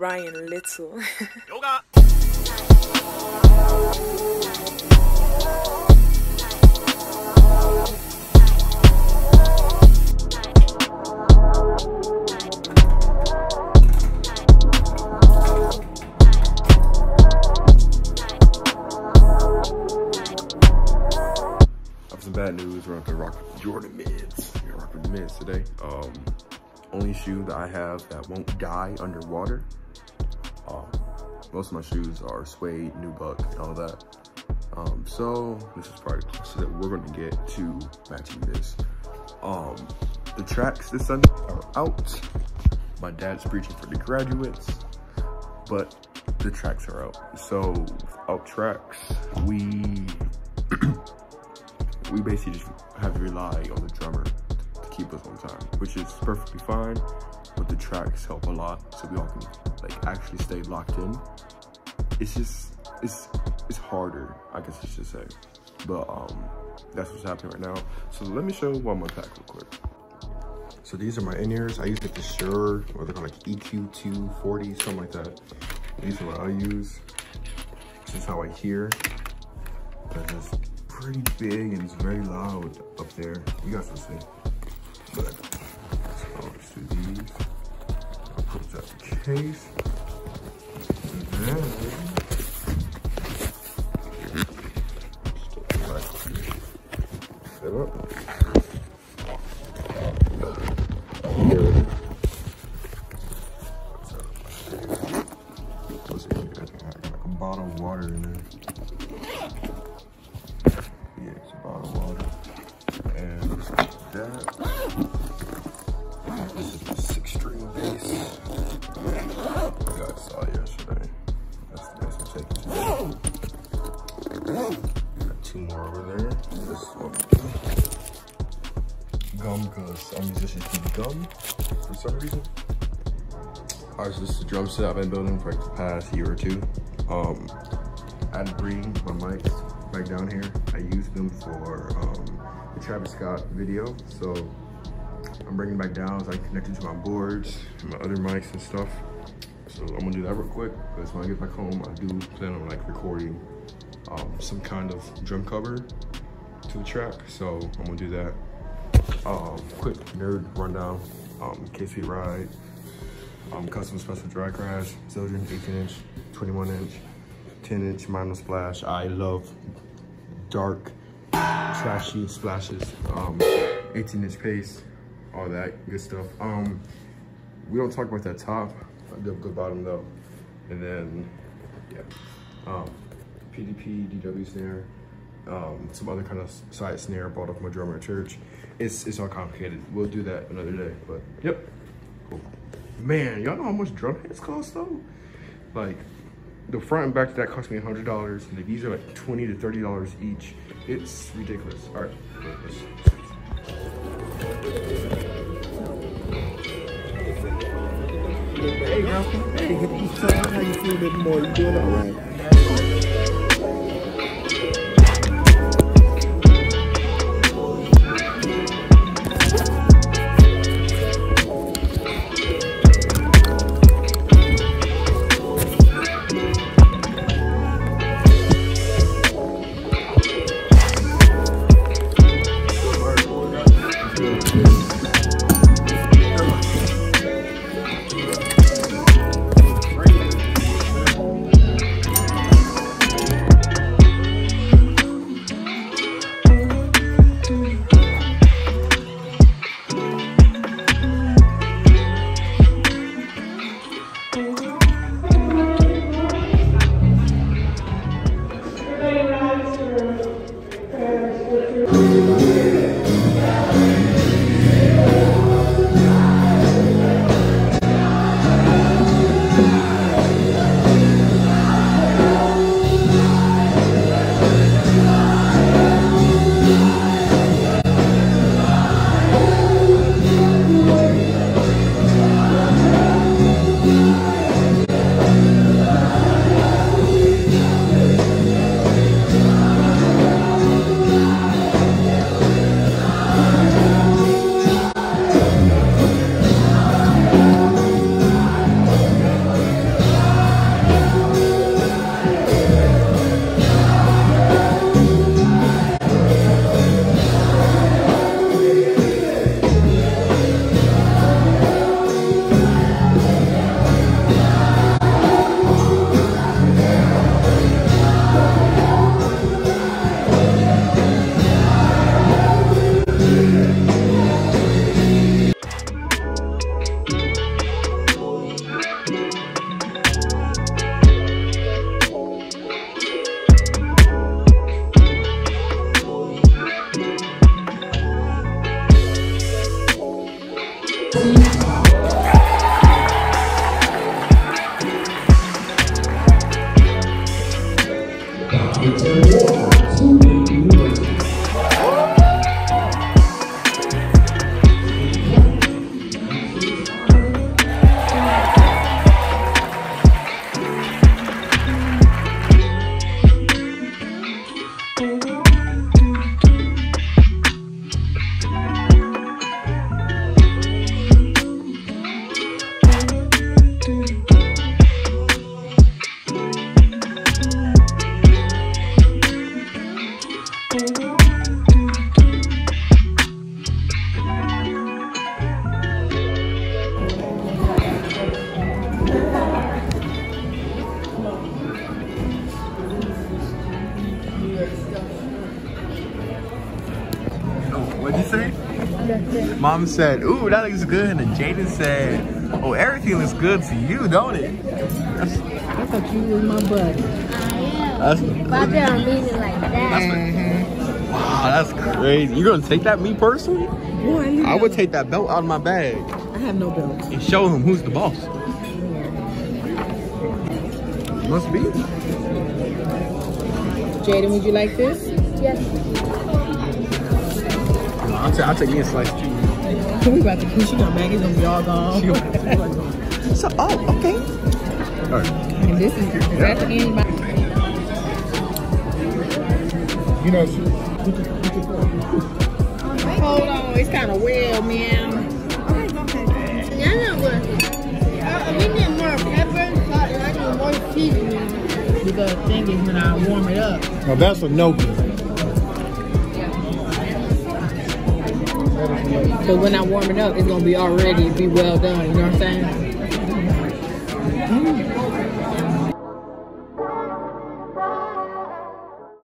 Ryan Little. Yoga. news. We're to rock with Jordan mids. We're gonna rock with the mids today. Um, only shoe that I have that won't die underwater. Um, most of my shoes are suede, nubuck, and all that. Um, so this is probably so that we're gonna get to matching this. Um, the tracks this Sunday are out. My dad's preaching for the graduates, but the tracks are out. So out tracks, we we basically just have to rely on the drummer to keep us on time, which is perfectly fine. But the tracks help a lot, so we all can like actually stay locked in. It's just it's it's harder, I guess I should say. But um, that's what's happening right now. So let me show what I'm pack real quick. So these are my in-ears. I use like the Shure, or they're called like EQ240, something like that. These are what I use. This is how I hear. Because it's pretty big and it's very loud up there. You guys will see. But let's do these. I'll put in the case. And then Set up. What's in here? Got like a bottle of water in there. Yeah, it's a bottle water. And that. This is the six string bass. You guys saw yesterday. That's the bass I'm taking. Got two more over there. This one. Gum, because I'm musicians keep gum for some reason. Alright, so this is the drum set I've been building for like the past year or two. Um, I had to bring my mics back down here. I used them for um, the Travis Scott video. So I'm bringing back down as I connect it to my boards, and my other mics and stuff. So I'm gonna do that real quick because when I get back home, I do plan on like recording um, some kind of drum cover to the track. So I'm gonna do that. Um, quick nerd rundown. Um, we ride. Um, custom special dry crash, Zildjian 18 inch, 21 inch, 10 inch Meinl splash. I love dark, trashy splashes. Um, 18 inch pace, all that good stuff. Um, we don't talk about that top. I do have good bottom though. And then, yeah, um, PDP, DW snare, um, some other kind of side snare bought off my drummer at church. It's, it's all complicated. We'll do that another day, but yep, cool. Man, y'all know how much drum heads cost though? Like, the front and back to that cost me $100, and these are like 20 to $30 each. It's ridiculous. All right, Hey, girl. Hey. How you feel a bit more? You all right? It's Mom said, ooh, that looks good. And Jaden said, oh, everything looks good to you, don't it? That's, I thought you was my butt. that's, But I don't mean it like that. wow, that's crazy. You gonna take that, me personally? Boy, I that would take that belt out of my bag I have no belts. and show him who's the boss. Must be. Jaden, would you like this? Yes. I'll, ta- I'll take me a slice too. We about to kiss you. Gonna bag it's gonna be all gone. So, oh, okay. All right. and this is is that the end. You know, Hold on, it's kind of well, man. Yeah, no, but uh, we need more pepper, salt, and I need more seasoning. Because the thing is, when I warm it up, now that's a no go. So when I warm it up, it's gonna be already be well done. You know what I'm saying?